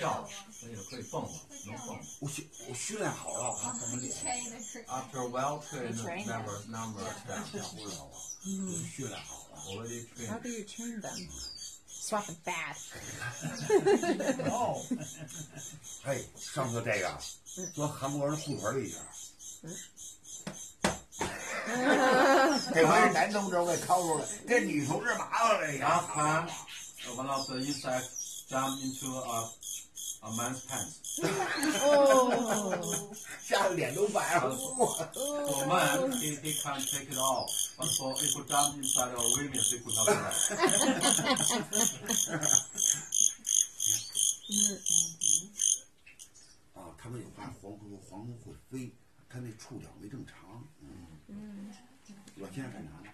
跳了，所以可以蹦了，能蹦。我训我训练好了，我怎么练？After well trained, never number ten. 不知道啊，我训练好了。How do you train them? Swap it bad. 哦，哎，上次这个钻韩国人裤腿里边儿，这回是男同志给掏出来，这女同志麻烦了呀 Last。time, uh, one of the insects jump into a a man's pants. 哦吓得脸都白了。For man, he, he can't take it off. But for if you jump inside a women, he could not do that. 啊，他们有发黄猪，黄猪会飞，它那触角没正常。嗯，我现在干啥呢？